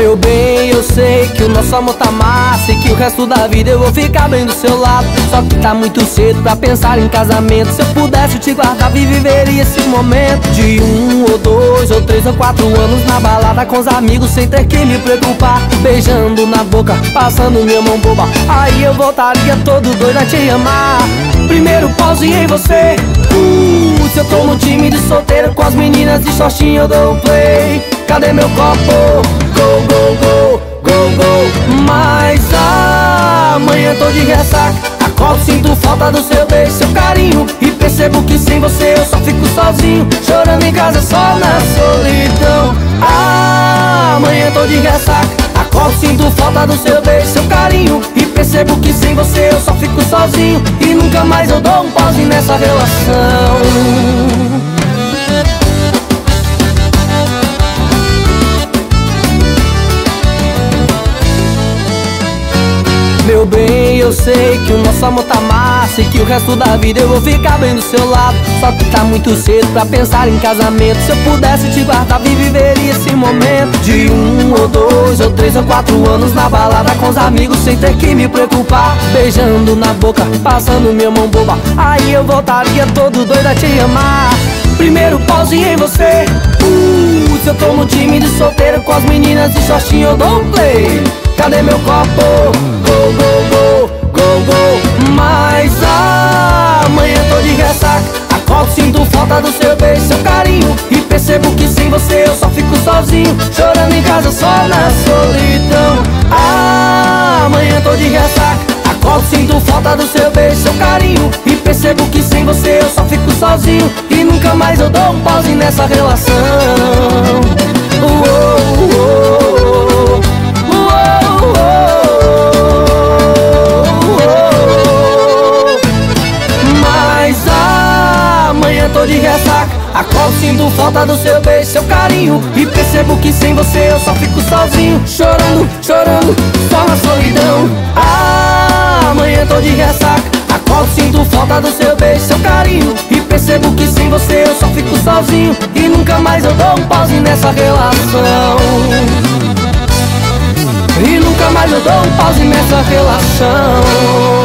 Meu bem, eu sei que o nosso amor tá massa E que o resto da vida eu vou ficar bem do seu lado. Só que tá muito cedo pra pensar em casamento. Se eu pudesse te guardava e viveria esse momento De um ou dois ou três ou quatro anos Na balada com os amigos sem ter que me preocupar. Beijando na boca, passando minha mão boba. Aí eu voltaria todo doido a te amar. Primeiro pause em você. Uh, Se eu tô no time de solteiro com as meninas de shortinho eu dou play Cadê meu copo? Go, go, go, go, go. Mas amanhã tô de ressaca. Acordo, sinto falta do seu beijo, seu carinho. E percebo que sem você eu só fico sozinho. Chorando em casa só na solidão. Amanhã tô de ressaca. Acordo, sinto falta do seu beijo, seu carinho. E percebo que sem você eu só fico sozinho. E nunca mais eu dou um pause nessa relação Meu bem, eu sei que o nosso amor tá massa E que o resto da vida eu vou ficar bem do seu lado. Só que tá muito cedo pra pensar em casamento. Se eu pudesse te guardar viveria esse momento. De um ou dois ou três ou quatro anos na balada com os amigos Sem ter que me preocupar. Beijando na boca, passando minha mão boba. Aí eu voltaria todo doido a te amar. Primeiro pause em você. Uh, Se eu tô no time de solteiro com as meninas de shortinho eu dou um play. Cadê meu copo? Go, go, go, go, go. Mas amanhã tô de ressaca. Acordo, sinto falta do seu beijo, seu carinho. E percebo que sem você eu só fico sozinho. Chorando em casa só na solidão. Amanhã tô de ressaca. Acordo, sinto falta do seu beijo, seu carinho. E percebo que sem você eu só fico sozinho E nunca mais eu dou um pause nessa relação Uou, uou. tô de ressaca Acordo, sinto falta do seu beijo, seu carinho E percebo que sem você eu só fico sozinho Chorando, chorando, só na solidão ah, Amanhã tô de ressaca. Acordo, sinto falta do seu beijo, seu carinho. E percebo que sem você eu só fico sozinho. E nunca mais eu dou um pause nessa relação. E nunca mais eu dou um pause nessa relação